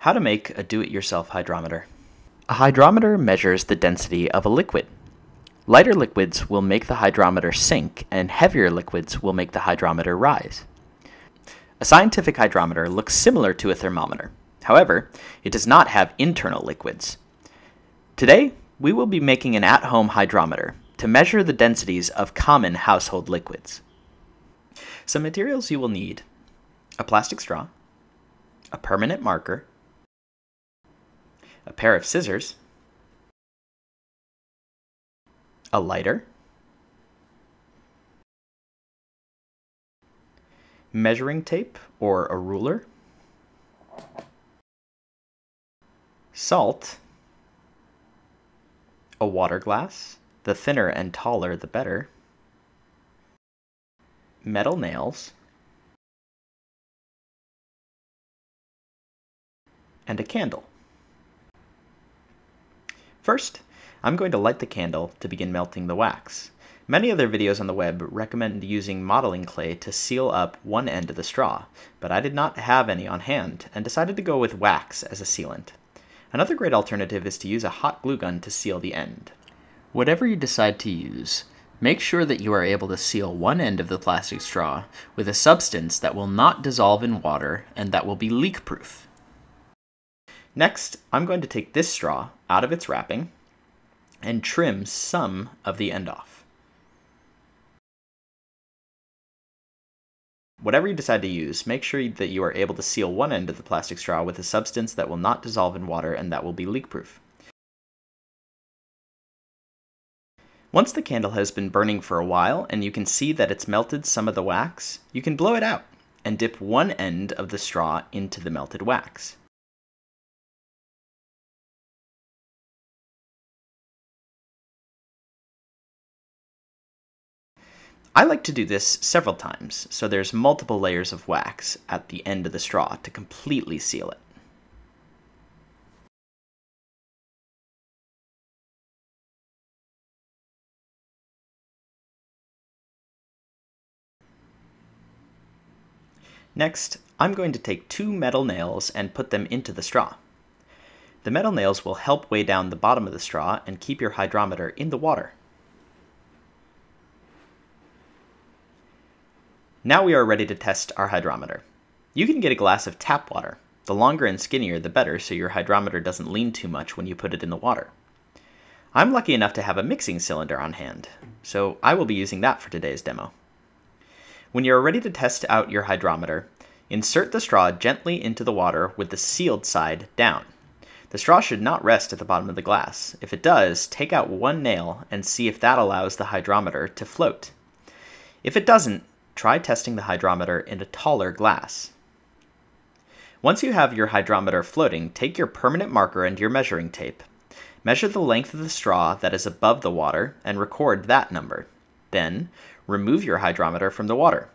How to make a do-it-yourself hydrometer. A hydrometer measures the density of a liquid. Lighter liquids will make the hydrometer sink, and heavier liquids will make the hydrometer rise. A scientific hydrometer looks similar to a thermometer. However, it does not have internal liquids. Today, we will be making an at-home hydrometer to measure the densities of common household liquids. Some materials you will need a plastic straw, a permanent marker, a pair of scissors, a lighter, measuring tape or a ruler, salt, a water glass, the thinner and taller the better, metal nails, and a candle. First, I'm going to light the candle to begin melting the wax. Many other videos on the web recommend using modeling clay to seal up one end of the straw, but I did not have any on hand and decided to go with wax as a sealant. Another great alternative is to use a hot glue gun to seal the end. Whatever you decide to use, make sure that you are able to seal one end of the plastic straw with a substance that will not dissolve in water and that will be leak proof. Next, I'm going to take this straw out of its wrapping and trim some of the end off. Whatever you decide to use, make sure that you are able to seal one end of the plastic straw with a substance that will not dissolve in water and that will be leak proof. Once the candle has been burning for a while and you can see that it's melted some of the wax, you can blow it out and dip one end of the straw into the melted wax. I like to do this several times, so there's multiple layers of wax at the end of the straw to completely seal it. Next, I'm going to take two metal nails and put them into the straw. The metal nails will help weigh down the bottom of the straw and keep your hydrometer in the water. Now we are ready to test our hydrometer. You can get a glass of tap water. The longer and skinnier the better so your hydrometer doesn't lean too much when you put it in the water. I'm lucky enough to have a mixing cylinder on hand, so I will be using that for today's demo. When you are ready to test out your hydrometer, insert the straw gently into the water with the sealed side down. The straw should not rest at the bottom of the glass. If it does, take out one nail and see if that allows the hydrometer to float. If it doesn't, try testing the hydrometer in a taller glass. Once you have your hydrometer floating, take your permanent marker and your measuring tape. Measure the length of the straw that is above the water and record that number. Then, remove your hydrometer from the water.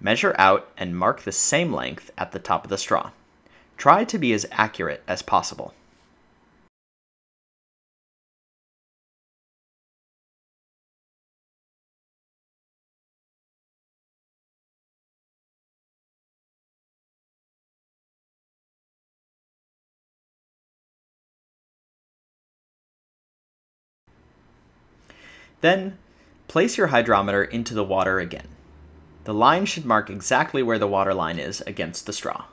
Measure out and mark the same length at the top of the straw. Try to be as accurate as possible. Then, place your hydrometer into the water again. The line should mark exactly where the water line is against the straw.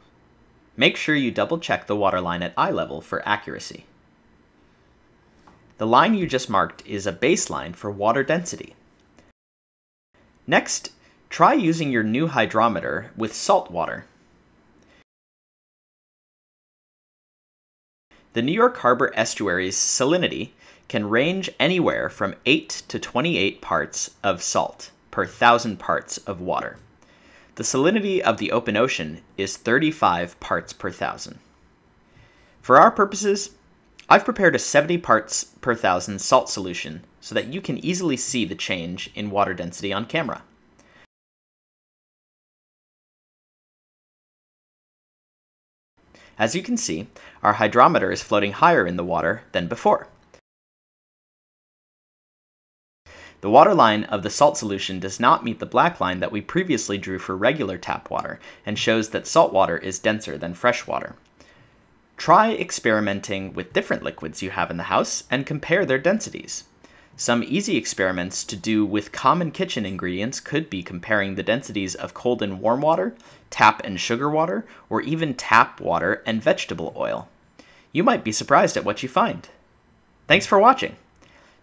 Make sure you double check the water line at eye level for accuracy. The line you just marked is a baseline for water density. Next, try using your new hydrometer with salt water. The New York Harbor estuary's salinity can range anywhere from 8 to 28 parts of salt per thousand parts of water. The salinity of the open ocean is 35 parts per thousand. For our purposes, I've prepared a 70 parts per thousand salt solution so that you can easily see the change in water density on camera. As you can see, our hydrometer is floating higher in the water than before. The water line of the salt solution does not meet the black line that we previously drew for regular tap water and shows that salt water is denser than fresh water. Try experimenting with different liquids you have in the house and compare their densities. Some easy experiments to do with common kitchen ingredients could be comparing the densities of cold and warm water, tap and sugar water, or even tap water and vegetable oil. You might be surprised at what you find. Thanks for watching.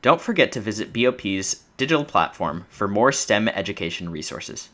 Don't forget to visit BOP's digital platform for more STEM education resources.